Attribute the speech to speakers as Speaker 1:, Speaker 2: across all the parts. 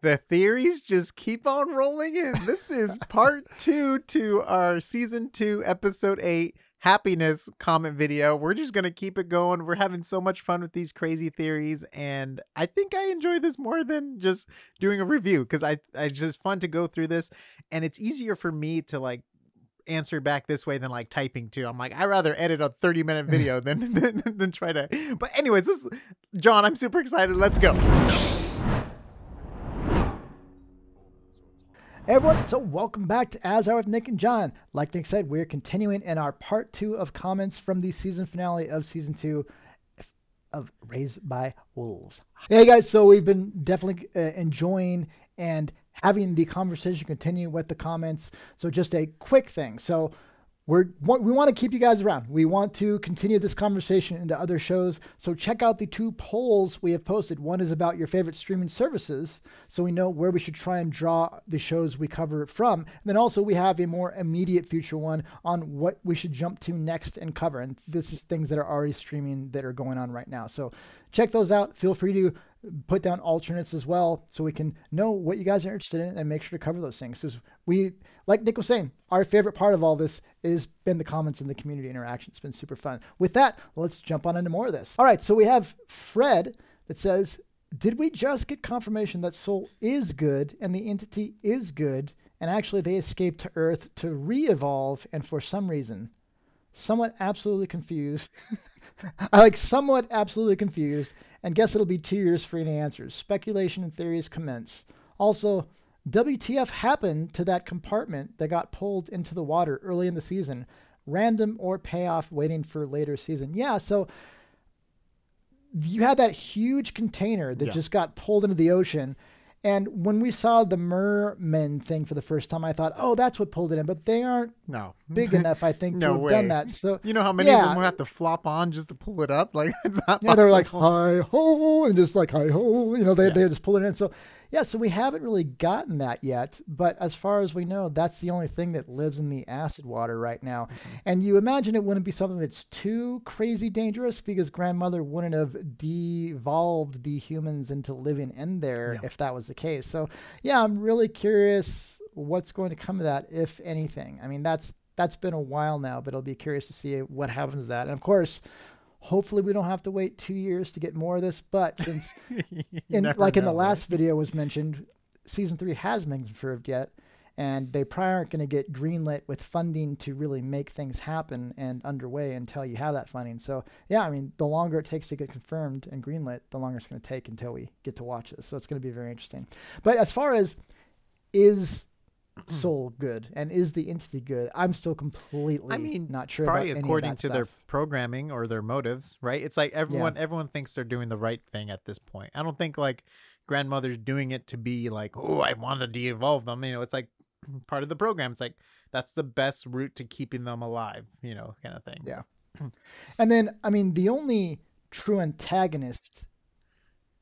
Speaker 1: the theories just keep on rolling in. This is part two to our season two, episode eight happiness comment video. We're just gonna keep it going. We're having so much fun with these crazy theories, and I think I enjoy this more than just doing a review because I I just fun to go through this, and it's easier for me to like answer back this way than like typing too. I'm like, I'd rather edit a 30 minute video than, than than try to. But anyways, this John, I'm super excited. Let's go.
Speaker 2: Hey everyone, so welcome back to As with Nick and John. Like Nick said, we're continuing in our part two of comments from the season finale of season two of Raised by Wolves. Hey guys, so we've been definitely uh, enjoying and having the conversation continue with the comments. So just a quick thing. So we're we want to keep you guys around. We want to continue this conversation into other shows. So check out the two polls we have posted. One is about your favorite streaming services, so we know where we should try and draw the shows we cover from. And then also we have a more immediate future one on what we should jump to next and cover. And this is things that are already streaming that are going on right now. So check those out. Feel free to put down alternates as well so we can know what you guys are interested in and make sure to cover those things. Because we, like Nick was saying, our favorite part of all this has been the comments and the community interaction. It's been super fun. With that, let's jump on into more of this. All right, so we have Fred that says, Did we just get confirmation that Sol is good and the entity is good? And actually, they escaped to Earth to re evolve, and for some reason, somewhat absolutely confused. I like somewhat absolutely confused and guess it'll be two years for any answers. Speculation and theories commence. Also, WTF happened to that compartment that got pulled into the water early in the season? Random or payoff waiting for later season? Yeah, so you had that huge container that yeah. just got pulled into the ocean and when we saw the mermen thing for the first time, I thought, oh, that's what pulled it in. But they aren't
Speaker 1: no
Speaker 2: big enough, I think, no to have way. done that. So
Speaker 1: you know how many yeah. of them would have to flop on just to pull it up? Like it's not.
Speaker 2: Yeah, they're like hi ho and just like hi ho. You know, they yeah. they just pull it in. So yeah, so we haven't really gotten that yet, but as far as we know, that's the only thing that lives in the acid water right now. Mm-hmm. And you imagine it wouldn't be something that's too crazy dangerous because grandmother wouldn't have devolved the humans into living in there yeah. if that was the case. So, yeah, I'm really curious what's going to come of that if anything. I mean, that's that's been a while now, but I'll be curious to see what happens to that. And of course, Hopefully, we don't have to wait two years to get more of this. But since, in, like know, in the last right? video was mentioned, season three has been confirmed yet, and they probably aren't going to get greenlit with funding to really make things happen and underway until you have that funding. So yeah, I mean, the longer it takes to get confirmed and greenlit, the longer it's going to take until we get to watch this. So it's going to be very interesting. But as far as is Sol good and is the entity good i'm still completely i mean not sure probably
Speaker 1: according to
Speaker 2: stuff.
Speaker 1: their programming or their motives right? It's like everyone yeah. everyone thinks they're doing the right thing at this point. I don't think like grandmother's doing it to be like oh i want to de-evolve them you know? It's like part of the program. It's like that's the best route to keeping them alive you know kind of thing
Speaker 2: yeah. And then i mean the only true antagonist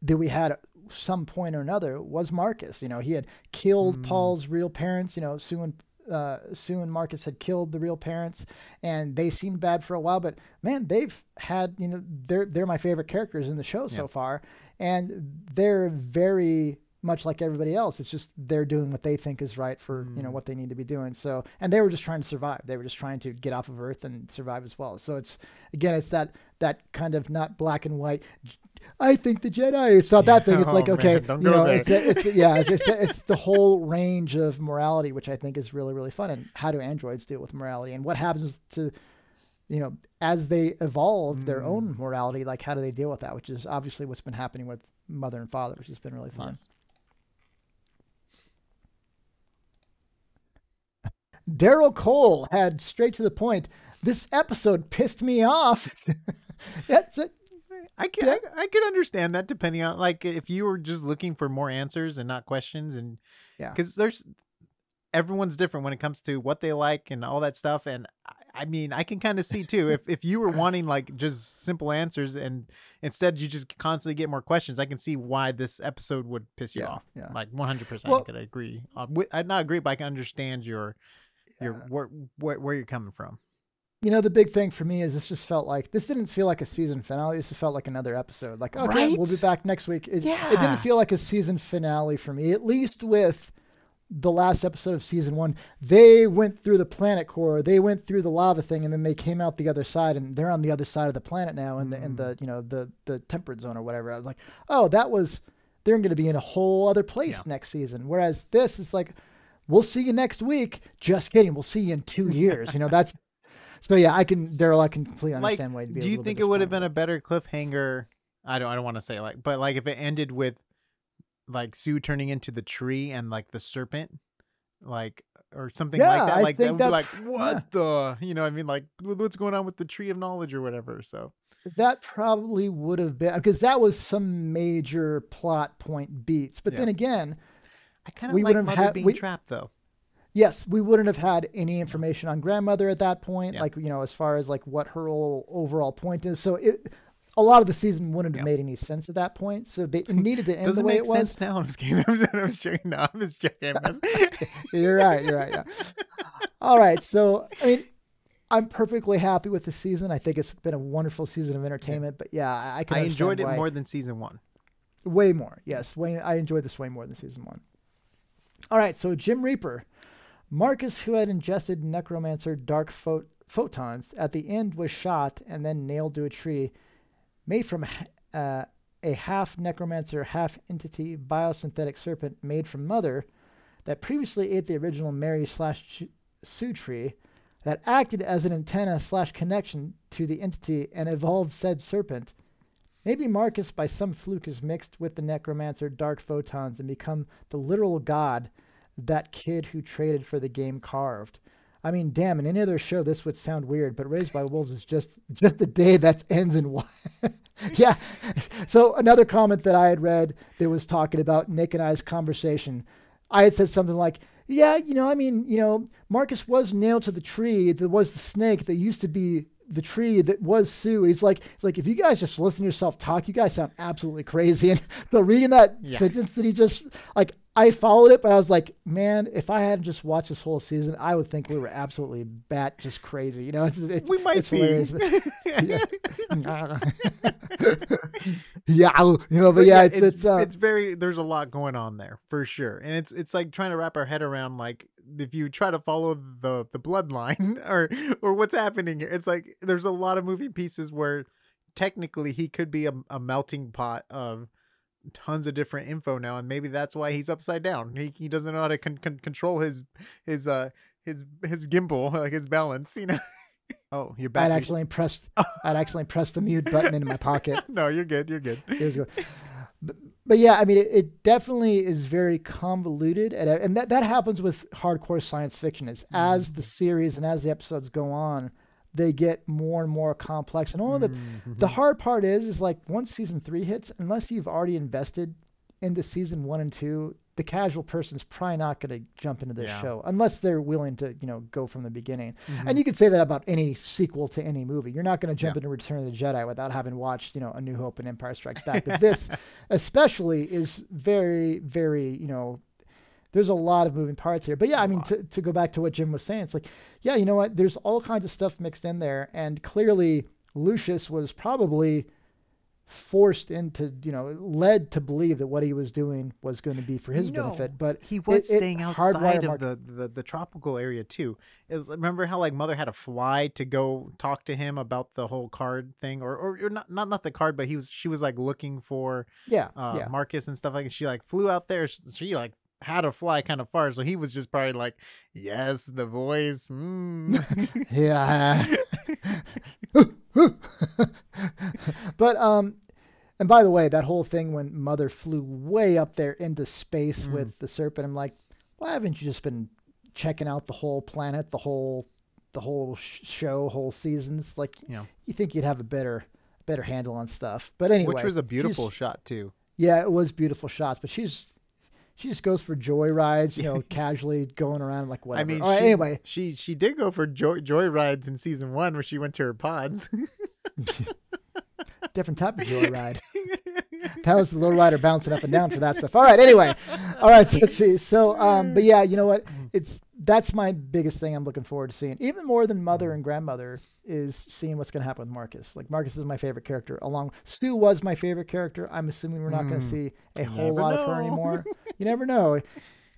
Speaker 2: that we had some point or another was Marcus. You know, he had killed mm. Paul's real parents. You know, Sue and uh, Sue and Marcus had killed the real parents, and they seemed bad for a while. But man, they've had you know they're they're my favorite characters in the show yeah. so far, and they're very much like everybody else. It's just they're doing what they think is right for mm. you know mm. what they need to be doing. So and they were just trying to survive. They were just trying to get off of Earth and survive as well. So it's again, it's that that kind of not black and white I think the Jedi. It's not that thing. It's oh, like okay, you know, it's, it's, yeah, it's, it's, it's the whole range of morality, which I think is really really fun. And how do androids deal with morality, and what happens to, you know, as they evolve mm. their own mm. morality, like how do they deal with that? Which is obviously what's been happening with mother and father, which has been really fun. Yes. Daryl Cole had straight to the point. This episode pissed me off. That's it.
Speaker 1: I can I, I could understand that depending on like if you were just looking for more answers and not questions and yeah because there's everyone's different when it comes to what they like and all that stuff and I mean I can kind of see too if if you were wanting like just simple answers and instead you just constantly get more questions I can see why this episode would piss you
Speaker 2: yeah,
Speaker 1: off
Speaker 2: yeah
Speaker 1: like 100 percent I could agree uh, I'd not agree but I can understand your your where, where where you're coming from
Speaker 2: you know, the big thing for me is this just felt like this didn't feel like a season finale. This just felt like another episode. Like, okay,
Speaker 1: Right?
Speaker 2: we'll be back next week. It, it didn't feel like a season finale for me, at least with the last episode of season one. They went through the planet core, they went through the lava thing, and then they came out the other side, and they're on the other side of the planet now, in the in
Speaker 1: Mm.
Speaker 2: the you know the the temperate zone or whatever. I was like, oh, that was they're going to be in a whole other place
Speaker 1: Yeah.
Speaker 2: next season. Whereas this is like, we'll see you next week. Just kidding, we'll see you in two years. you know, that's so yeah. I can Daryl, I can completely
Speaker 1: like,
Speaker 2: understand why. You'd be a
Speaker 1: do you think it would have been a better cliffhanger? I don't. I don't want to say like, but like if it ended with like Sue turning into the tree and like the serpent, like or something
Speaker 2: Yeah,
Speaker 1: like that. Like that would be like, what the? You know, what I mean, like what's going on with the tree of knowledge or whatever. So
Speaker 2: That probably would have been because that was some major plot point beats. But
Speaker 1: Yeah.
Speaker 2: then again,
Speaker 1: I kind of like
Speaker 2: wouldn't
Speaker 1: Mother
Speaker 2: have-
Speaker 1: being
Speaker 2: we-
Speaker 1: trapped though.
Speaker 2: yes, we wouldn't have had any information on grandmother at that point.
Speaker 1: Yeah.
Speaker 2: Like you know, as far as like what her whole overall point is. So it. A lot of the season wouldn't have
Speaker 1: Yeah.
Speaker 2: made any sense at that point, so they needed to end
Speaker 1: Doesn't
Speaker 2: the way it was.
Speaker 1: sense now. I'm just kidding. I'm just, I'm just joking. No, I'm just joking.
Speaker 2: You're right. You're right. Yeah. All right. So, I mean, I'm perfectly happy with the season. I think it's been a wonderful season of entertainment. But yeah, I, I can
Speaker 1: I enjoyed it
Speaker 2: why-
Speaker 1: more than season one.
Speaker 2: Way more. Yes. Way. I enjoyed this way more than season one. All right. So Jim Reaper, Marcus, who had ingested necromancer dark pho- photons, at the end was shot and then nailed to a tree, made from uh, a half necromancer, half entity biosynthetic serpent made from mother that previously ate the original Mary slash Sue tree that acted as an antenna slash connection to the entity and evolved said serpent. Maybe Marcus, by some fluke, is mixed with the necromancer dark photons and become the literal god that kid who traded for the game carved. I mean, damn, in any other show this would sound weird, but Raised by Wolves is just just a day that ends in one. yeah. So another comment that I had read that was talking about Nick and I's conversation, I had said something like, "Yeah, you know, I mean, you know, Marcus was nailed to the tree. There was the snake that used to be the tree that was Sue." He's like, "He's like, if you guys just listen to yourself talk, you guys sound absolutely crazy." And but reading that
Speaker 1: Yeah.
Speaker 2: sentence that he just like, I followed it, but I was like, "Man, if I hadn't just watched this whole season, I would think we were absolutely bat just crazy." You know, it's, it's
Speaker 1: We might
Speaker 2: it's
Speaker 1: be.
Speaker 2: hilarious, but- yeah, you know, but, yeah, it's it's, uh,
Speaker 1: it's very there's a lot going on there for sure, and it's it's like trying to wrap our head around like if you try to follow the the bloodline or or what's happening here. It's like there's a lot of moving pieces where technically he could be a, a melting pot of tons of different info now, and maybe that's why he's upside down. He he doesn't know how to con- con- control his his uh his his gimbal like his balance, you know. oh, you're back.
Speaker 2: I'd actually pressed I'd actually pressed the mute button in my pocket.
Speaker 1: no, you're good. You're good.
Speaker 2: years ago. But, but yeah, I mean, it, it definitely is very convoluted, and, and that, that happens with hardcore science fiction. Is as the series and as the episodes go on, they get more and more complex. And all the
Speaker 1: Mhm.
Speaker 2: the hard part is, is like once season three hits, unless you've already invested into season one and two, the casual person's probably not going to jump into this
Speaker 1: Yeah.
Speaker 2: show unless they're willing to, you know, go from the beginning.
Speaker 1: Mhm.
Speaker 2: And you could say that about any sequel to any movie. You're not going to jump
Speaker 1: Yeah.
Speaker 2: into Return of the Jedi without having watched, you know, A New Hope and Empire Strikes Back. But this, especially, is very, very, you know, there's a lot of moving parts here. But yeah, I mean, to, to go back to what Jim was saying, it's like, yeah, you know what? There's all kinds of stuff mixed in there. And clearly, Lucius was probably forced into, you know, led to believe that what he was doing was going to be for his
Speaker 1: No,
Speaker 2: benefit. But
Speaker 1: he was
Speaker 2: it- it
Speaker 1: staying
Speaker 2: hardwired
Speaker 1: outside of the, the the tropical area too. Is remember how like mother had to fly to go talk to him about the whole card thing, or or, or not not not the card, but he was she was like looking for
Speaker 2: yeah,
Speaker 1: uh,
Speaker 2: yeah.
Speaker 1: Marcus and stuff like. that. She like flew out there. She, she like had to fly kind of far, so he was just probably like, "Yes, the voice." Mm.
Speaker 2: Yeah. but um and by the way, that whole thing when mother flew way up there into space
Speaker 1: Mm.
Speaker 2: with the serpent, I'm like, why haven't you just been checking out the whole planet, the whole the whole sh- show, whole seasons? Like
Speaker 1: Yeah.
Speaker 2: you think you'd have a better better handle on stuff. But anyway,
Speaker 1: Which was a beautiful shot too.
Speaker 2: yeah, it was beautiful shots, but she's she just goes for joy rides, you know, casually going around like whatever.
Speaker 1: I mean,
Speaker 2: right,
Speaker 1: she,
Speaker 2: anyway,
Speaker 1: she she did go for joy joy rides in season one where she went to her pods.
Speaker 2: different type of joy ride. that was the little rider bouncing up and down for that stuff. All right, anyway. All right, so let's see. So um but yeah, you know what? It's that's my biggest thing I'm looking forward to seeing. Even more than mother and grandmother is seeing what's going to happen with Marcus. Like Marcus is my favorite character. Along Sue was my favorite character. I'm assuming we're not going to
Speaker 1: Mm.
Speaker 2: see a whole
Speaker 1: never
Speaker 2: lot of her anymore. you never know.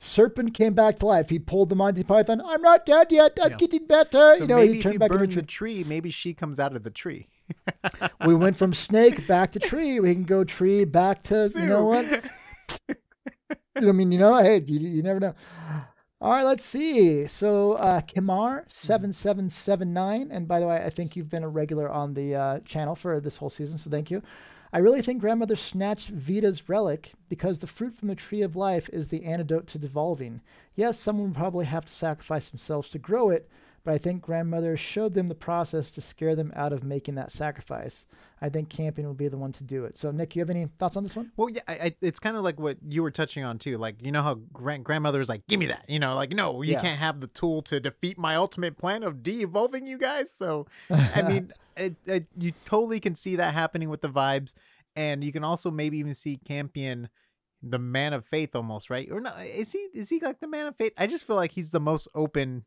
Speaker 2: Serpent came back to life. He pulled the Monty Python. I'm not dead yet. I'm
Speaker 1: Yeah.
Speaker 2: getting better.
Speaker 1: So
Speaker 2: you know,
Speaker 1: maybe
Speaker 2: he
Speaker 1: if
Speaker 2: turned
Speaker 1: you
Speaker 2: back
Speaker 1: burn
Speaker 2: into
Speaker 1: the tree, maybe she comes out of the tree.
Speaker 2: we went from snake back to tree. We can go tree back to you know what? I mean, you know, hey, you, you never know. All right, let's see. So uh, Kimar seven seven seven nine, and by the way, I think you've been a regular on the uh, channel for this whole season, so thank you. I really think grandmother snatched Vita's relic because the fruit from the tree of life is the antidote to devolving. Yes, someone would probably have to sacrifice themselves to grow it, but I think grandmother showed them the process to scare them out of making that sacrifice. I think Campion will be the one to do it. So, Nick, you have any thoughts on this one?
Speaker 1: Well, yeah, I, I, it's kind of like what you were touching on too. Like, you know how grand, grandmother's like, "Give me that," you know, like, no, you
Speaker 2: Yeah.
Speaker 1: can't have the tool to defeat my ultimate plan of de-evolving you guys. So, I mean, it, it, you totally can see that happening with the vibes, and you can also maybe even see Campion, the man of faith, almost right, or not? Is he? Is he like the man of faith? I just feel like he's the most open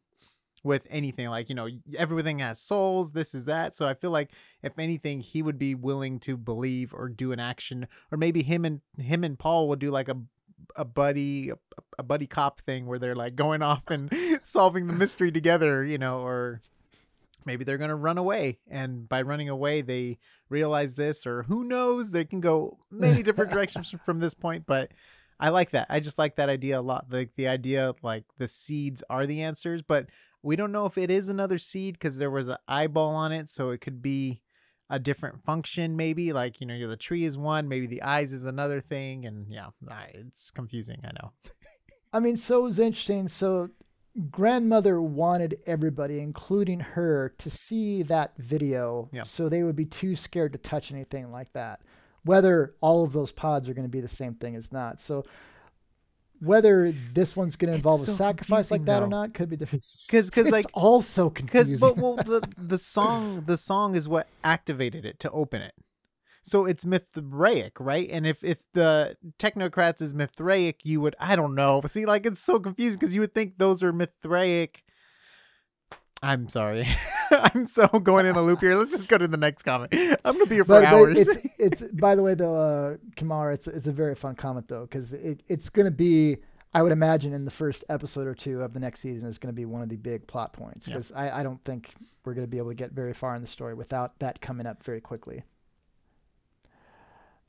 Speaker 1: with anything like you know everything has souls this is that so i feel like if anything he would be willing to believe or do an action or maybe him and him and paul will do like a a buddy a, a buddy cop thing where they're like going off and solving the mystery together you know or maybe they're going to run away and by running away they realize this or who knows they can go many different directions from this point but i like that i just like that idea a lot like the idea like the seeds are the answers but we don't know if it is another seed because there was an eyeball on it so it could be a different function maybe like you know the tree is one maybe the eyes is another thing and yeah it's confusing i know
Speaker 2: I mean, so it was interesting. So, grandmother wanted everybody, including her, to see that video
Speaker 1: Yeah.
Speaker 2: so they would be too scared to touch anything like that. Whether all of those pods are going to be the same thing is not. So, whether this one's going to involve
Speaker 1: so
Speaker 2: a sacrifice like
Speaker 1: confusing,
Speaker 2: that or not could be different.
Speaker 1: 'Cause- 'cause,
Speaker 2: It's
Speaker 1: like-
Speaker 2: all so
Speaker 1: because
Speaker 2: confusing.
Speaker 1: but well the the song the song is what activated it to open it so it's mithraic right and if if the technocrats is mithraic you would i don't know see like it's so confusing because you would think those are mithraic i'm sorry i'm so going in a loop here let's just go to the next comment i'm gonna be here for
Speaker 2: but, but
Speaker 1: hours
Speaker 2: it's it's by the way though, uh, Kamara, it's it's a very fun comment though because it, it's going to be. I would imagine in the first episode or two of the next season is going to be one of the big plot points
Speaker 1: Yeah.
Speaker 2: because I, I don't think we're going to be able to get very far in the story without that coming up very quickly.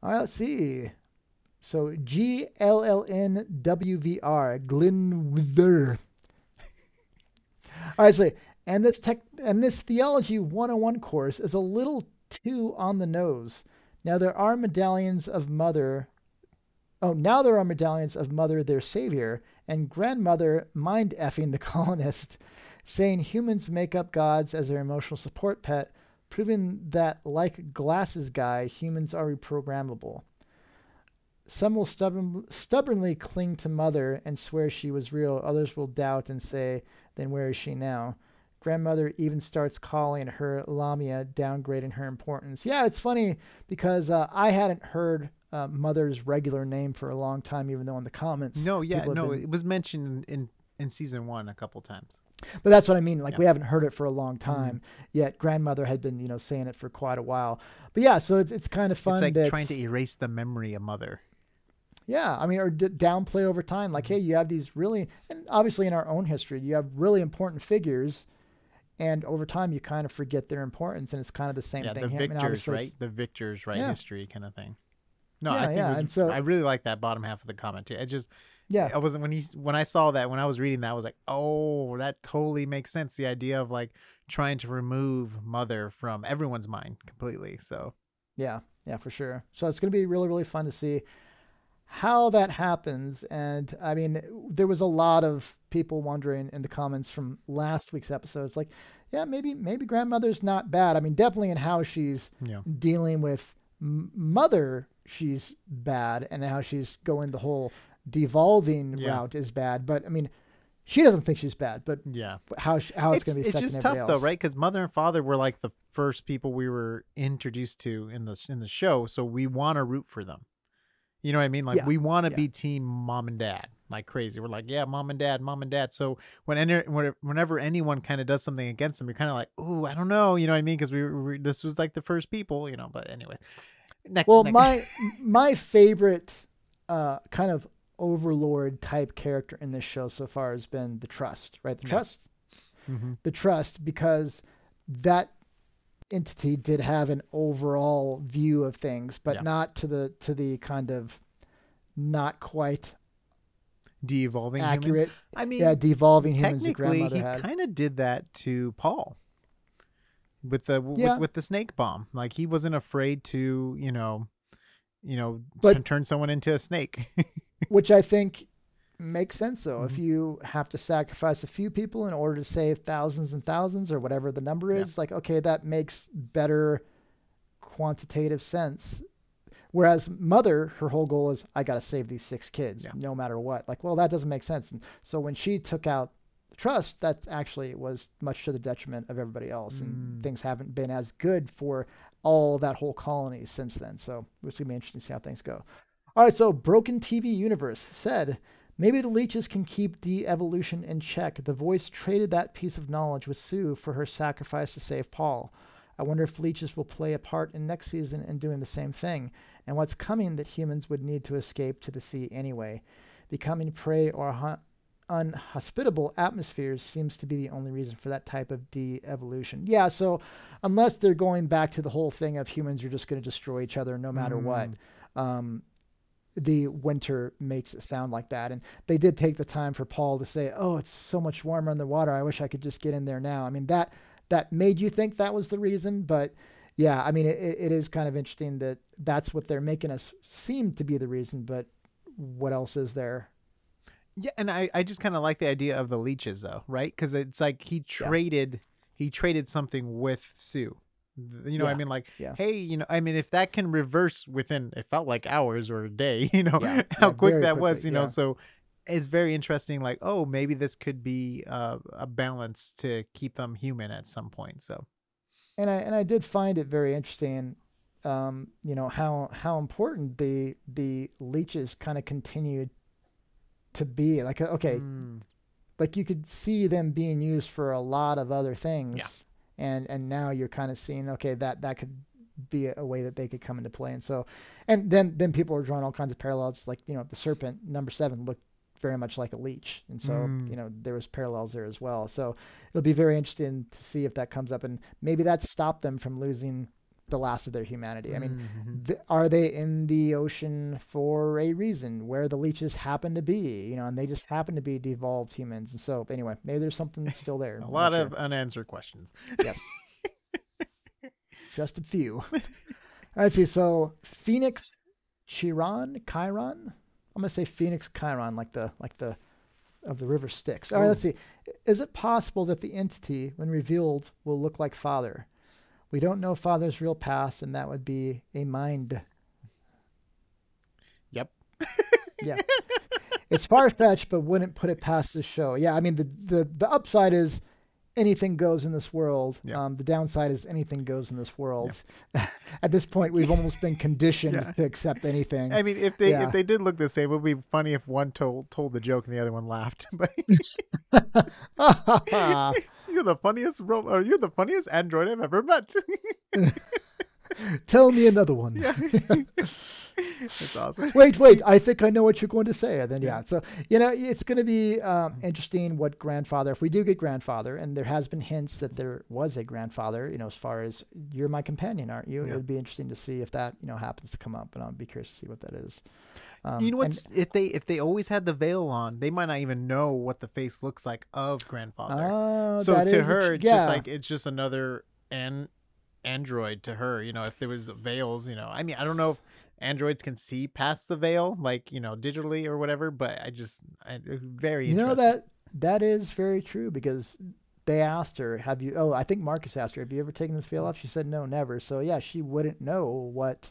Speaker 2: All right, let's see. So G L L N W V R Glenwither. All right, so and this tech and this theology 101 course is a little too on the nose. Now there are medallions of mother. Oh, now there are medallions of mother, their savior, and grandmother mind effing the colonist, saying humans make up gods as their emotional support pet, proving that like glasses guy, humans are reprogrammable. Some will stubborn, stubbornly cling to mother and swear she was real. Others will doubt and say, then where is she now? Grandmother even starts calling her Lamia, downgrading her importance. Yeah, it's funny because uh, I hadn't heard uh, Mother's regular name for a long time, even though in the comments.
Speaker 1: no yeah no
Speaker 2: been-
Speaker 1: it was mentioned in in season one a couple times
Speaker 2: But that's what I mean. Like
Speaker 1: Yeah.
Speaker 2: we haven't heard it for a long time, yet grandmother had been, you know, saying it for quite a while. But yeah, so it's it's kind of fun.
Speaker 1: it's like
Speaker 2: that,
Speaker 1: trying to erase the memory of mother
Speaker 2: Yeah, I mean, or d- downplay over time.
Speaker 1: Mm-hmm.
Speaker 2: Like, hey, you have these really, and obviously in our own history, you have really important figures, and over time you kind of forget their importance, and it's kind of the same
Speaker 1: yeah
Speaker 2: thing.
Speaker 1: the
Speaker 2: here. I mean,
Speaker 1: victors right the victors right
Speaker 2: Yeah.
Speaker 1: history kind of thing no
Speaker 2: Yeah,
Speaker 1: i think
Speaker 2: yeah,
Speaker 1: it was,
Speaker 2: and so-
Speaker 1: i really like that bottom half of the comment too it just
Speaker 2: Yeah,
Speaker 1: I wasn't when he when I saw that when I was reading that I was like, oh, that totally makes sense. The idea of like trying to remove mother from everyone's mind completely. So
Speaker 2: yeah, yeah, for sure. So it's going to be really, really fun to see how that happens. And I mean, there was a lot of people wondering in the comments from last week's episodes, like, yeah, maybe, maybe grandmother's not bad. I mean, definitely in how she's
Speaker 1: yeah,
Speaker 2: dealing with mother she's bad and how she's going the whole devolving
Speaker 1: Yeah.
Speaker 2: route is bad but i mean she doesn't think she's bad but
Speaker 1: yeah.
Speaker 2: how how it's,
Speaker 1: It's,
Speaker 2: going to be
Speaker 1: it's just tough
Speaker 2: everybody
Speaker 1: though, right? Because mother and father were like the first people we were introduced to in the in the show, so we want to root for them. You know what I mean? Like
Speaker 2: Yeah,
Speaker 1: we want to
Speaker 2: yeah.
Speaker 1: be team mom and dad. like crazy. We're like, yeah, mom and dad, mom and dad. So when any, whenever anyone kind of does something against them, you're kind of like, oh, I don't know, you know what I mean? Because we, we this was like the first people, you know. But anyway,
Speaker 2: next. Well, next. my my favorite uh, kind of overlord type character in this show so far has been the trust, right? The yeah. trust, mm-hmm. the trust, because that entity did have an overall view of things, but yeah. not to the to the kind of not quite
Speaker 1: de-evolving
Speaker 2: accurate.
Speaker 1: Human. I mean,
Speaker 2: yeah, devolving humans.
Speaker 1: Technically, he kind of did that to Paul with the yeah. with, with, the snake bomb. Like he wasn't afraid to, you know, you know, but, turn someone into a snake.
Speaker 2: which I think makes sense though. Mm-hmm. If you have to sacrifice a few people in order to save thousands and thousands or whatever the number is, yeah. like okay, that makes better quantitative sense. Whereas mother, her whole goal is I got to save these six kids, yeah. no matter what. Like, well, that doesn't make sense. And so when she took out the trust, that actually was much to the detriment of everybody else, mm. and things haven't been as good for all that whole colony since then. So it's gonna be interesting to see how things go. All right, so Broken TV Universe said, maybe the leeches can keep de-evolution in check. The voice traded that piece of knowledge with Sue for her sacrifice to save Paul. I wonder if leeches will play a part in next season in doing the same thing, and what's coming that humans would need to escape to the sea anyway. Becoming prey or unhospitable atmospheres seems to be the only reason for that type of de-evolution. Yeah, so unless they're going back to the whole thing of humans are just going to destroy each other no matter mm. what, um, the winter makes it sound like that. And they did take the time for Paul to say, "Oh, it's so much warmer in the water. I wish I could just get in there now." I mean that that made you think that was the reason, but yeah, I mean it, it is kind of interesting that that's what they're making us seem to be the reason. But what else is there?
Speaker 1: Yeah, and I I just kind of like the idea of the leeches though, right? Because it's like he traded yeah. he traded something with Sue you know yeah. i mean like yeah. hey you know i mean if that can reverse within it felt like hours or a day you know yeah. how quick that quickly, was you know so it's very interesting like oh maybe this could be uh, a balance to keep them human at some point so
Speaker 2: and i and i did find it very interesting um you know how how important the the leeches kind of continued to be like okay mm. like you could see them being used for a lot of other things and and now you're kind of seeing okay that that could be a, way that they could come into play. And so and then then people are drawing all kinds of parallels like you know the serpent number seven looked very much like a leech. And so mm. you know there was parallels there as well. So it'll be very interesting to see if that comes up. And maybe that stopped them from losing the last of their humanity. I mean, mm-hmm. th- are they in the ocean for a reason where the leeches happen to be, you know, and they just happen to be devolved humans. And so, anyway, maybe there's something still there.
Speaker 1: a lot of unanswered questions.
Speaker 2: Yes. just a few. All right, see. So, Phoenix Chiron, Chiron. I'm gonna say Phoenix Chiron, like the like the of the river Styx. All right, let's see. Is it possible that the entity, when revealed, will look like Father? We don't know Father's real past, and that would be a mind.
Speaker 1: Yep.
Speaker 2: yeah. It's far fetched, but wouldn't put it past the show. Yeah, I mean the the the upside is anything goes in this world. Yeah. Um, the downside is anything goes in this world. Yeah. At this point, we've almost been conditioned yeah. to accept anything.
Speaker 1: I mean, if they if they did look the same, it would be funny if one told told the joke and the other one laughed. But you're the funniest ro- or you're the funniest android I've ever met.
Speaker 2: Tell me another one.
Speaker 1: Yeah. That's awesome.
Speaker 2: wait, wait. I think I know what you're going to say. And then, yeah. So, you know, it's going to be um, interesting what grandfather, if we do get grandfather, and there has been hints that there was a grandfather, you know, as far as you're my companion, aren't you? Yeah. It would be interesting to see if that, you know, happens to come up. And I'll be curious to see what that is.
Speaker 1: Um, you know what? If they if they always had the veil on, they might not even know what the face looks like of grandfather.
Speaker 2: Oh,
Speaker 1: so to her, it's yeah. just like it's just another and android to her you know if there was veils you know i mean i don't know if androids can see past the veil like you know digitally or whatever but i just I, very interesting.
Speaker 2: you know that that is very true because they asked her have you oh i think marcus asked her have you ever taken this veil off she said no never so yeah she wouldn't know what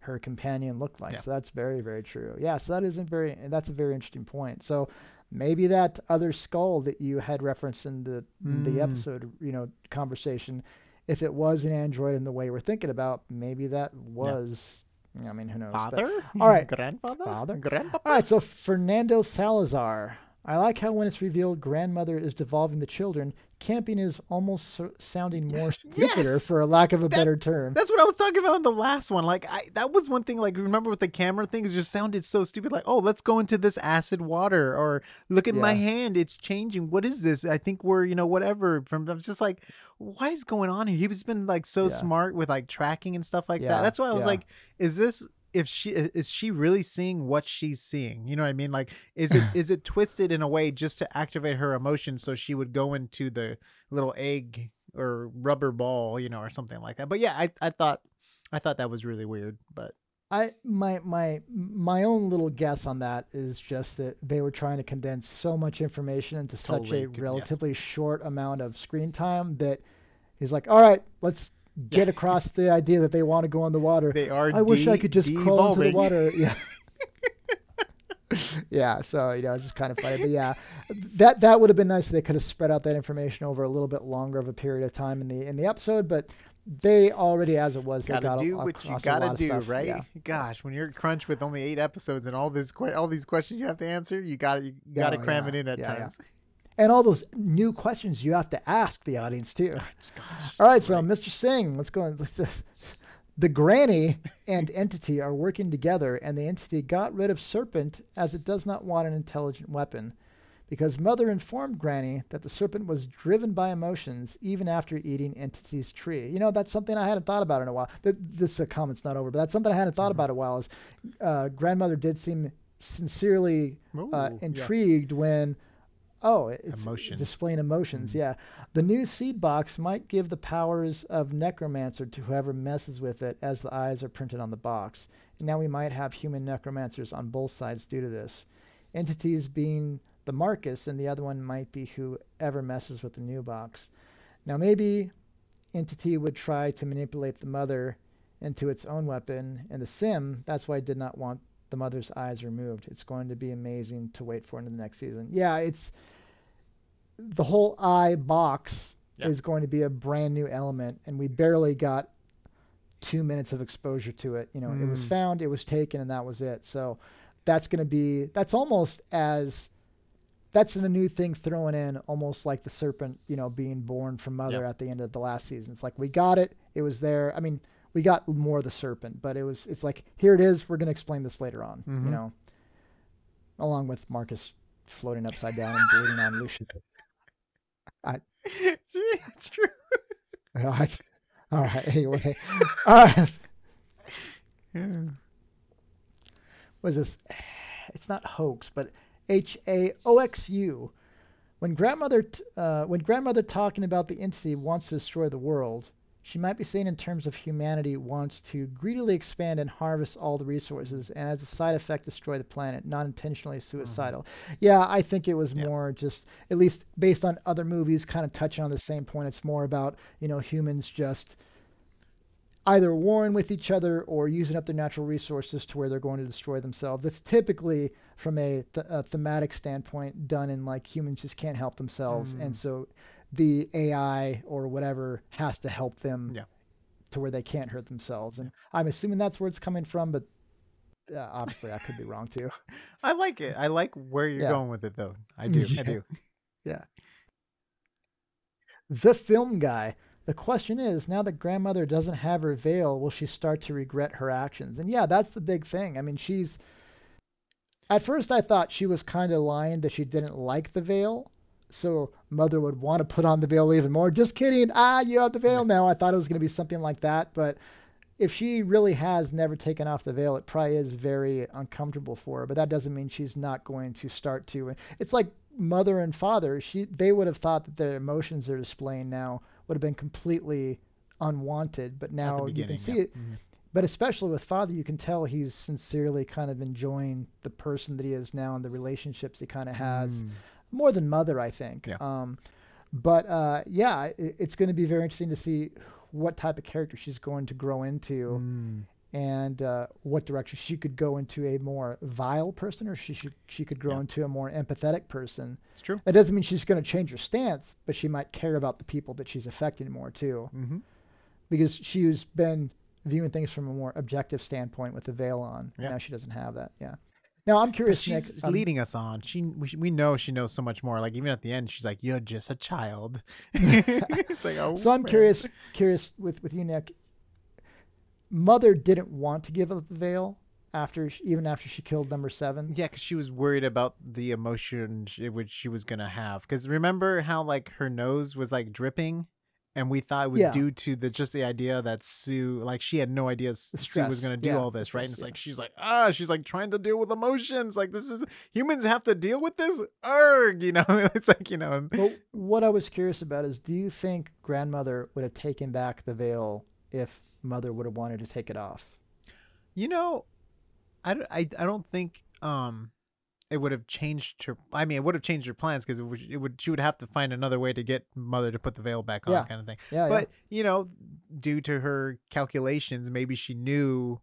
Speaker 2: her companion looked like yeah. so that's very very true yeah so that isn't very that's a very interesting point so maybe that other skull that you had referenced in the mm. the episode you know conversation if it was an android in the way we're thinking about, maybe that was I mean, who knows? but- All right.
Speaker 1: Grandfather?
Speaker 2: Father?
Speaker 1: Grandpapa?
Speaker 2: All right, so Fernando Salazar. I like how when it's revealed grandmother is devolving the children, Campion is almost so- sounding more stupider,
Speaker 1: Yes!
Speaker 2: for a lack of a
Speaker 1: That-
Speaker 2: better term.
Speaker 1: That's what I was talking about in the last one. Like I that was one thing like remember with the camera thing it just sounded so stupid like, "Oh, let's go into this acid water or look at my hand, it's changing. What is this? I think we're, you know, whatever." From I was just like, "What is going on here?" He's been like so
Speaker 2: Yeah.
Speaker 1: smart with like tracking and stuff like
Speaker 2: Yeah,
Speaker 1: that. That's why I was
Speaker 2: yeah.
Speaker 1: like, "Is this if she is she really seeing what she's seeing? You know what I mean? Like is it is it twisted in a way just to activate her emotions so she would go into the little egg or rubber ball, you know, or something like that. But yeah, I, I thought I thought that was really weird. But
Speaker 2: I my my my own little guess on that is just that they were trying to condense so much information into such a
Speaker 1: could-
Speaker 2: relatively short amount of screen time that he's like, "All right, let's get
Speaker 1: Yeah.
Speaker 2: across the idea that they want to go on the water."
Speaker 1: they are.
Speaker 2: I wish I could just crawl into the water. Yeah. yeah, so you know, it's just kind of funny, but yeah, that that would have been nice. if They could have spread out that information over a little bit longer of a period of time in the in the episode, but they already, as it was, they
Speaker 1: Gotta
Speaker 2: got
Speaker 1: do what you gotta do,
Speaker 2: stuff.
Speaker 1: right?
Speaker 2: Yeah.
Speaker 1: Gosh, when you're crunched with only eight episodes and all this all these questions you have to answer, you gotta you gotta
Speaker 2: Oh,
Speaker 1: cram
Speaker 2: yeah.
Speaker 1: it in at times.
Speaker 2: And all those new questions you have to ask the audience too. all right, so. Mr. Singh, let's go. Let's just, the granny and entity are working together, and the entity got rid of Serpent as it does not want an intelligent weapon, because Mother informed Granny that the serpent was driven by emotions even after eating Entity's tree. You know, that's something I hadn't thought about in a while. Th- This uh, comment's not over, but that's something I hadn't thought about in a while. Is uh, grandmother did seem sincerely uh,
Speaker 1: Ooh, yeah.
Speaker 2: intrigued when oh it's
Speaker 1: Emotion.
Speaker 2: displaying emotions
Speaker 1: Mm.
Speaker 2: yeah the new seed box might give the powers of necromancer to whoever messes with it as the eyes are printed on the box and now we might have human necromancers on both sides due to this entities being the marcus and the other one might be whoever messes with the new box now maybe entity would try to manipulate the mother into its own weapon and the sim that's why i did not want the mother's eyes removed. It's going to be amazing to wait for into the next season. Yeah, it's the whole eye box
Speaker 1: Yeah.
Speaker 2: is going to be a brand new element, and we barely got two minutes of exposure to it. You know, it was
Speaker 1: Mm.
Speaker 2: found, it was taken, and that was it. So that's going to be that's almost as that's a new thing thrown in, almost like the serpent, you know, being born from mother
Speaker 1: Yeah.
Speaker 2: at the end of the last season. It's like we got it, it was there. I mean, we got more of the serpent, but it was it's like here it is. We're going to explain this later on.
Speaker 1: Mhm.
Speaker 2: You know, along with Marcus floating upside down and bleeding on Lucius.
Speaker 1: It's true.
Speaker 2: All right. All right. Anyway, all right. Yeah. What is this? It's not hoax, but H A O X U. When grandmother, t- uh, when grandmother talking about the entity wants to destroy the world, she might be saying in terms of humanity wants to greedily expand and harvest all the resources, and as a side effect, destroy the planet, not intentionally suicidal. Yeah, I think it was
Speaker 1: Yeah.
Speaker 2: more just, at least based on other movies, kind of touching on the same point. It's more about you know humans just either warring with each other or using up their natural resources to where they're going to destroy themselves. It's typically from a, th- a thematic standpoint done in like humans just can't help themselves, and
Speaker 1: Mm.
Speaker 2: so the AI or whatever has to help them
Speaker 1: Yeah.
Speaker 2: to where they can't hurt themselves. And I'm assuming that's where it's coming from, but uh, obviously I could be wrong too.
Speaker 1: I like it. I like where you're
Speaker 2: Yeah.
Speaker 1: going with it though. I do.
Speaker 2: Yeah.
Speaker 1: I do. Yeah.
Speaker 2: The film guy. The question is now that grandmother doesn't have her veil, will she start to regret her actions? And yeah, that's the big thing. I mean, she's. At first, I thought she was kind of lying that she didn't like the veil. So mother would want to put on the veil even more. Just kidding. Ah, you have the veil now. I thought it was going to be something like that. But if she really has never taken off the veil, it probably is very uncomfortable for her. But that doesn't mean she's not going to start to. It's like mother and father. She they would have thought that the emotions they're displaying now would have been completely unwanted, but now you can see
Speaker 1: yeah.
Speaker 2: it.
Speaker 1: Mhm.
Speaker 2: But especially with father, you can tell he's sincerely kind of enjoying the person that he is now and the relationships he kind of has
Speaker 1: Mm.
Speaker 2: More than mother, I think.
Speaker 1: Yeah.
Speaker 2: Um, but uh, yeah, it, it's going to be very interesting to see what type of character she's going to grow into
Speaker 1: Mm.
Speaker 2: and uh, what direction she could go into a more vile person or she should, she could grow
Speaker 1: Yeah.
Speaker 2: into a more empathetic person.
Speaker 1: It's true.
Speaker 2: That doesn't mean she's going to change her stance, but she might care about the people that she's affecting more too
Speaker 1: Mm-hmm.
Speaker 2: because she's been viewing things from a more objective standpoint with the veil on.
Speaker 1: Yeah.
Speaker 2: Now she doesn't have that. Yeah. Now I'm curious,
Speaker 1: she's
Speaker 2: Nick. um,
Speaker 1: leading us on. She we, we know she knows so much more. Like even at the end, she's like, "You're just a child." it's like, oh.
Speaker 2: so I'm
Speaker 1: man.
Speaker 2: curious, curious with with you, Nick. Mother didn't want to give up the veil after, she, even after she killed number seven.
Speaker 1: Yeah, because she was worried about the emotion she, which she was gonna have. Because remember how like her nose was like dripping, and we thought it was
Speaker 2: Yeah.
Speaker 1: due to the just the idea that Sue, like she had no idea Sue was gonna do
Speaker 2: yeah,
Speaker 1: all this, right? And it's
Speaker 2: yeah.
Speaker 1: like she's like ah, she's like trying to deal with emotions. Like this is humans have to deal with this. Erg, you know, it's like you know.
Speaker 2: But what I was curious about is, do you think grandmother would have taken back the veil if mother would have wanted to take it off?
Speaker 1: You know, I, don't- I, I don't think um it would have changed her. I mean, it would have changed her plans because it would, it would she would have to find another way to get mother to put the veil back on,
Speaker 2: Yeah.
Speaker 1: kind of thing.
Speaker 2: Yeah,
Speaker 1: But you know, due to her calculations, maybe she knew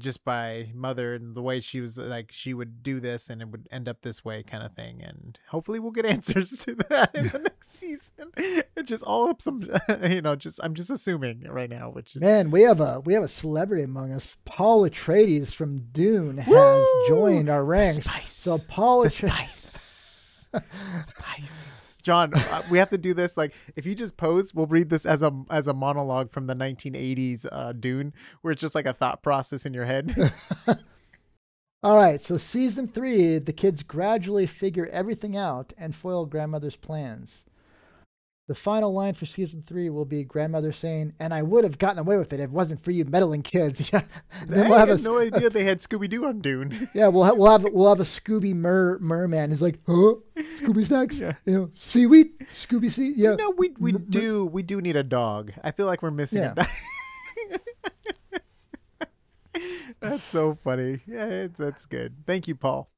Speaker 1: just by mother and the way she was like she would do this and it would end up this way kind of thing and hopefully we'll get answers to that in the next season it just all up some you know just i'm just assuming right now which is.
Speaker 2: Man, we have a we have a celebrity among us. Paul Atreides from Dune has
Speaker 1: Woo!
Speaker 2: joined our
Speaker 1: The
Speaker 2: ranks.
Speaker 1: spice.
Speaker 2: So Paul
Speaker 1: the
Speaker 2: Atreides.
Speaker 1: spice spice john uh, we have to do this like if you just pose we'll read this as a as a monologue from the 1980s uh dune where it's just like a thought process in your head
Speaker 2: All right, so season three, the kids gradually figure everything out and foil grandmother's plans. The final line for season three will be grandmother saying, "And I would have gotten away with it if it wasn't for you meddling kids." Yeah, then
Speaker 1: I
Speaker 2: we'll have
Speaker 1: had
Speaker 2: a
Speaker 1: no idea they had scooby-doo on dune
Speaker 2: yeah, we'll ha- we'll have we'll have a Scooby Mer merman. He's like, "Huh, Scooby snacks?
Speaker 1: Yeah.
Speaker 2: You know, seaweed, Scooby sea? Yeah,
Speaker 1: no we we
Speaker 2: m-
Speaker 1: do we do need a dog i feel like we're missing
Speaker 2: Yeah.
Speaker 1: a dog that's so funny yeah that's good thank you paul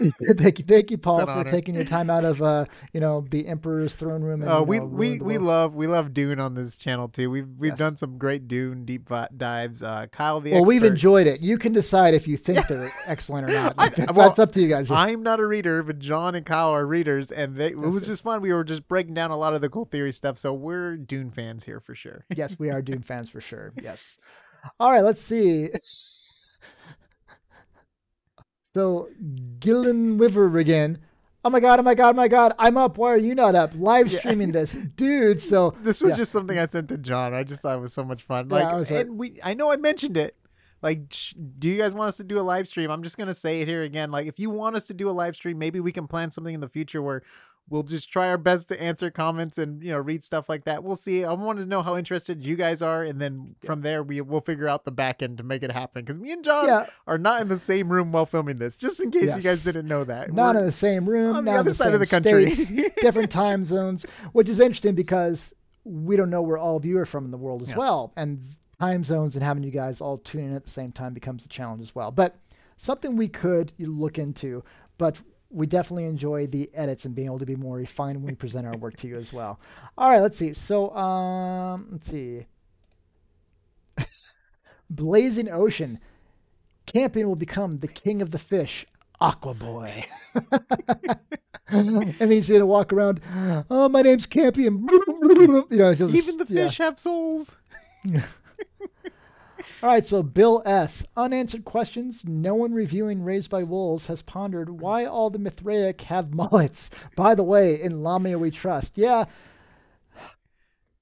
Speaker 2: thank you, thank you, Paul, for
Speaker 1: honor.
Speaker 2: taking your time out of uh, you know, the Emperor's throne room. And,
Speaker 1: Oh, we
Speaker 2: know,
Speaker 1: we we love we love Dune on this channel too. We've we've
Speaker 2: Yes.
Speaker 1: done some great Dune deep dives. Uh, Kyle the
Speaker 2: Well, we've enjoyed it. You can decide if you think they're excellent or not.
Speaker 1: I-
Speaker 2: That's,
Speaker 1: well,
Speaker 2: that's up to you guys.
Speaker 1: I'm not a reader, but John and Kyle are readers, and they, it was just fun. We were just breaking down a lot of the cool theory stuff. So we're Dune fans here for sure.
Speaker 2: yes, we are Dune fans for sure. Yes. All right, let's see. So Gillen Wiver again. Oh my god! Oh my god! Oh my god! I'm up. Why are you not up? Live
Speaker 1: Yeah.
Speaker 2: streaming this, dude. So
Speaker 1: This was
Speaker 2: Yeah.
Speaker 1: just something I sent to John. I just thought it was so much fun. Like,
Speaker 2: like-
Speaker 1: and we, I know I mentioned it. Like, sh- do you guys want us to do a live stream? I'm just gonna say it here again. Like, if you want us to do a live stream, maybe we can plan something in the future where we'll just try our best to answer comments and you know read stuff like that. We'll see. I want to know how interested you guys are, and then from there we will figure out the back end to make it happen. Because me and John
Speaker 2: yeah,
Speaker 1: are not in the same room while filming this. Just in case you guys didn't know that.
Speaker 2: not
Speaker 1: We're
Speaker 2: in the same room,
Speaker 1: on the other
Speaker 2: the
Speaker 1: side of the country.
Speaker 2: states, different time zones, which is interesting because we don't know where all of you are from in the world as
Speaker 1: Yeah.
Speaker 2: well, and time zones and having you guys all tune in at the same time becomes a challenge as well. But something we could look into, but we definitely enjoy the edits and being able to be more refined when we present our work to you as well. All right, let's see. So, um, let's see. Blazing Ocean. Campion will become the king of the fish, Aqua Boy. and then he's gonna walk around. Oh, my name's Campion. You know, just-
Speaker 1: Even the
Speaker 2: yeah.
Speaker 1: fish have souls.
Speaker 2: All right, so Bill S. Unanswered questions. No one reviewing Raised by Wolves has pondered why all the Mithraic have mullets. By the way, in Lamia we trust. Yeah.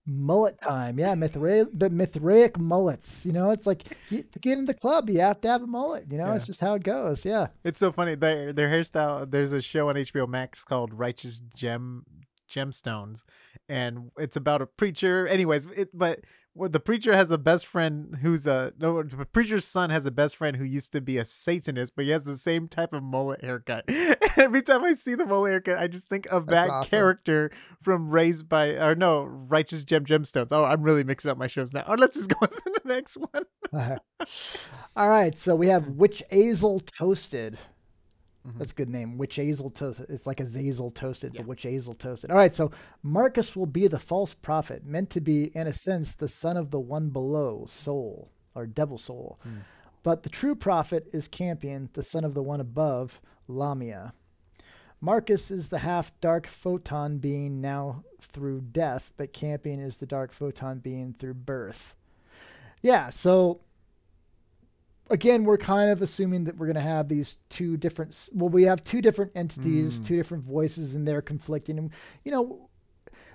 Speaker 2: Mullet time. Yeah, Mithraic, the Mithraic mullets. You know, it's like you, to get in the club, you have to have a mullet. You know, it's just how it goes. Yeah.
Speaker 1: It's so funny. Their their hairstyle. There's a show on HBO Max called Righteous Gem Gemstones, and it's about a preacher. Anyways, it but well, the preacher has a best friend who's a no. The preacher's son has a best friend who used to be a Satanist, but he has the same type of mullet haircut. Every time I see the mullet haircut, I just think of
Speaker 2: That's
Speaker 1: that
Speaker 2: awesome.
Speaker 1: character from Raised by or no Righteous Gem Gemstones. Oh, I'm really mixing up my shows now. Oh, let's just go to the next one.
Speaker 2: All right, so we have Witch Azel Toasted.
Speaker 1: Mhm.
Speaker 2: That's a good name. Witch Azel Toasted. It's like a Zazel Toasted,
Speaker 1: Yeah.
Speaker 2: but Witch Azel Toasted. All right, so Marcus will be the false prophet, meant to be, in a sense, the son of the one below, Sol, or Devil Sol.
Speaker 1: Hmm.
Speaker 2: But the true prophet is Campion, the son of the one above, Lamia. Marcus is the half dark photon being now through death, but Campion is the dark photon being through birth. yeah, so again, we're kind of assuming that we're going to have these two different. Well, we have two different entities,
Speaker 1: Mm.
Speaker 2: two different voices, and they're conflicting. And you know,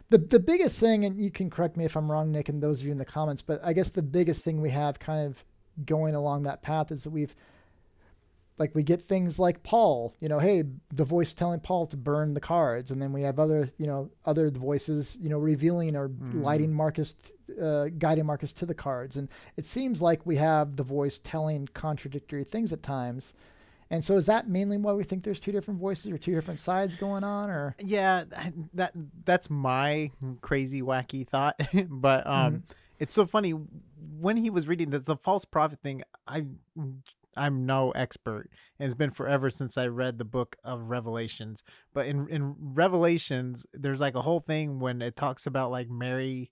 Speaker 2: the the biggest thing, and you can correct me if I'm wrong, Nick, and those of you in the comments, but I guess the biggest thing we have kind of going along that path is that we've like we get things like Paul, you know, hey, the voice telling Paul to burn the cards, and then we have other, you know, other voices, you know, revealing or
Speaker 1: Mhm.
Speaker 2: lighting Marcus, uh, guiding Marcus to the cards, and it seems like we have the voice telling contradictory things at times. And so, is that mainly why we think there's two different voices or two different sides going on, or
Speaker 1: Yeah, that that's my crazy wacky thought. but um
Speaker 2: Mhm.
Speaker 1: it's so funny when he was reading this the false prophet thing, I I'm no expert. And it's been forever since I read the book of Revelations. But in in Revelations, there's like a whole thing when it talks about like Mary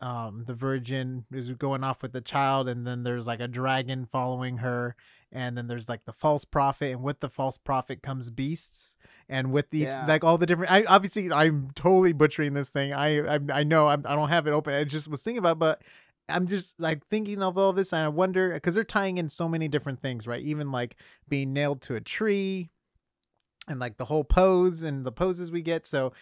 Speaker 1: um the virgin is going off with the child and then there's like a dragon following her and then there's like the false prophet and with the false prophet comes beasts and with the
Speaker 2: Yeah.
Speaker 1: like all the different i obviously i'm totally butchering this thing i i, I know I'm, i don't have it open i just was thinking about it, but i'm just like thinking of all this and i wonder because they're tying in so many different things right? Even like being nailed to a tree and like the whole pose and the poses we get so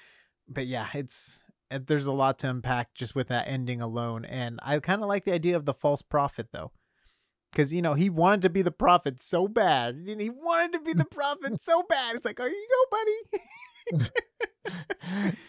Speaker 1: but yeah it's uh, there's a lot to unpack just with that ending alone and i kind of like the idea of the false prophet though because you know he wanted to be the prophet so bad and he wanted to be the prophet so bad it's like are you go buddy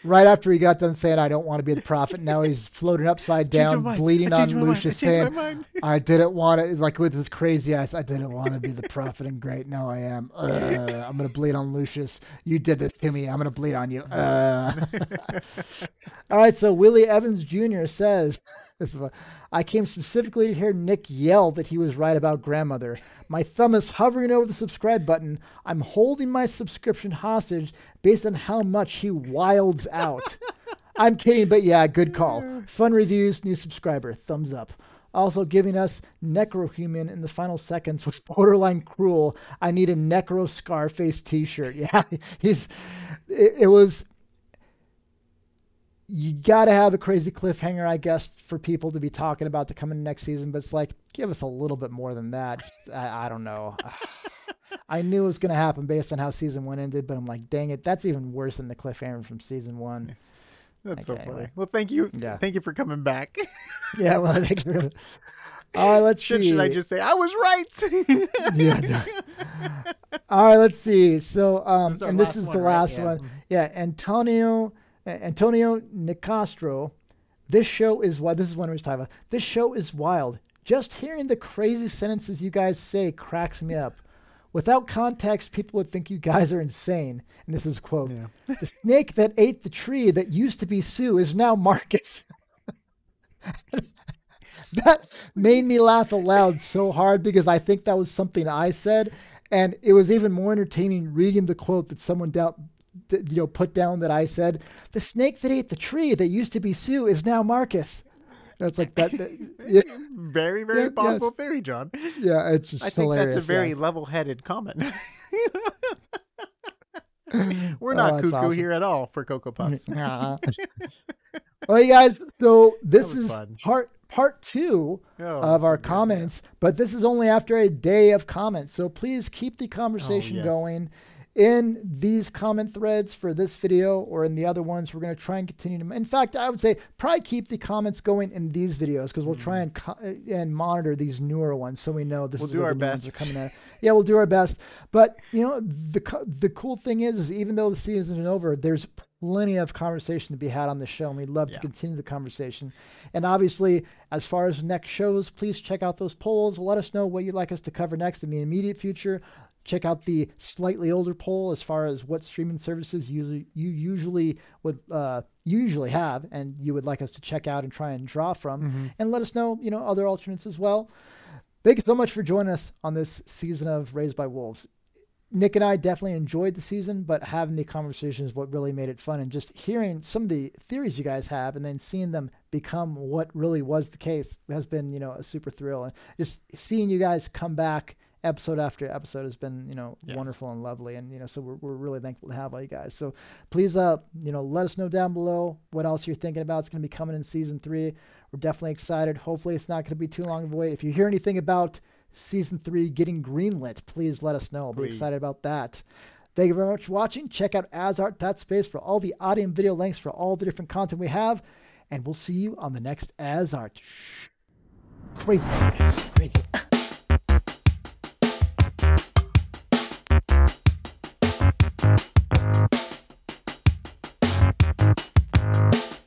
Speaker 2: right after he got done saying, "I don't want to be the prophet," now he's floating upside down, bleeding on
Speaker 1: changed mind. I
Speaker 2: Lucius, saying. I didn't want to, like with his crazy eyes, I didn't want to be the prophet and great. Now I am. Uh, I'm going to bleed on Lucius. You did this to me. I'm going to bleed on you. Uh. All right. So Willie Evans Jr. says, this is what, I came specifically to hear Nick yell that he was right about grandmother. My thumb is hovering over the subscribe button. I'm holding my subscription hostage based on how much he wilds out. I'm kidding, but yeah, good call. Fun reviews, new subscriber, thumbs up. Also giving us Necrohuman in the final seconds was borderline cruel. I need a Necro Scarface T-shirt. Yeah, he's. It, it was. You got to have a crazy cliffhanger, I guess, for people to be talking about to come in next season. But it's like, give us a little bit more than that. I, I don't know. I knew it was going to happen based on how season one ended, but I'm like, dang it, that's even worse than the cliffhanger from season one.
Speaker 1: that's so
Speaker 2: Okay,
Speaker 1: funny
Speaker 2: well.
Speaker 1: well thank you
Speaker 2: Yeah.
Speaker 1: thank you for coming back
Speaker 2: Yeah, well, I think. All right, let's
Speaker 1: should,
Speaker 2: see.
Speaker 1: should i just say i was right
Speaker 2: Yeah. All right, let's see. So, um,
Speaker 1: This
Speaker 2: and this is
Speaker 1: one,
Speaker 2: the
Speaker 1: right?
Speaker 2: last
Speaker 1: Yeah.
Speaker 2: one. Yeah, Antonio Antonio Nicastro. This show is why this is one we're talking about. This show is wild. Just hearing the crazy sentences you guys say cracks me up. Without context, people would think you guys are insane. And this is a quote.
Speaker 1: yeah.
Speaker 2: The snake that ate the tree that used to be Sue is now Marcus. that made me laugh aloud so hard because I think that was something I said, and it was even more entertaining reading the quote that someone down, that, you know, put down that I said. The snake that ate the tree that used to be Sue is now Marcus. And it's like that. that- yeah,
Speaker 1: very very
Speaker 2: Yeah,
Speaker 1: possible theory john
Speaker 2: yeah, it's just
Speaker 1: I think that's a very
Speaker 2: yeah.
Speaker 1: level-headed comment. We're
Speaker 2: Oh,
Speaker 1: not
Speaker 2: that's
Speaker 1: cuckoo
Speaker 2: awesome.
Speaker 1: here at all for Cocoa Puffs.
Speaker 2: All right, guys. So this is
Speaker 1: fun.
Speaker 2: part part two
Speaker 1: Oh,
Speaker 2: of our
Speaker 1: good,
Speaker 2: comments, but this is only after a day of comments. So please keep the oh, conversation
Speaker 1: yes.
Speaker 2: going in these comment threads for this video or in the other ones. We're going to try and continue to. In fact, I would say probably keep the comments going in these videos because we'll try and co- uh, and monitor these newer ones so we know this
Speaker 1: We'll
Speaker 2: is
Speaker 1: do
Speaker 2: where
Speaker 1: our
Speaker 2: the new ones
Speaker 1: best.
Speaker 2: are coming out. Yeah, we'll do our best. But you know, the the cool thing is, is even though the season is over, there's plenty of conversation to be had on the show, and we'd love to continue the conversation. And obviously, as far as next shows, please check out those polls. Let us know what you'd like us to cover next in the immediate future. Check out the slightly older poll as far as what streaming services usually you usually would uh, you usually have, and you would like us to check out and try and draw from.
Speaker 1: Mhm.
Speaker 2: And let us know, you know, other alternates as well. Thank you so much for joining us on this season of Raised by Wolves. Nick and I definitely enjoyed the season, but having the conversation is what really made it fun. And just hearing some of the theories you guys have and then seeing them become what really was the case has been, you know, a super thrill. And just seeing you guys come back episode after episode has been you know
Speaker 1: Yes.
Speaker 2: wonderful and lovely, and you know so we're we're really thankful to have all you guys. So please uh you know let us know down below what else you're thinking about. It's going to be coming in season three. We're definitely excited. Hopefully, it's not going to be too long of a wait. If you hear anything about season three getting greenlit, please let us know. I'll be excited about that. Thank you very much for watching. Check out asart.space for all the audio and video links for all the different content we have. And we'll see you on the next Asart. Shh. Crazy. Crazy.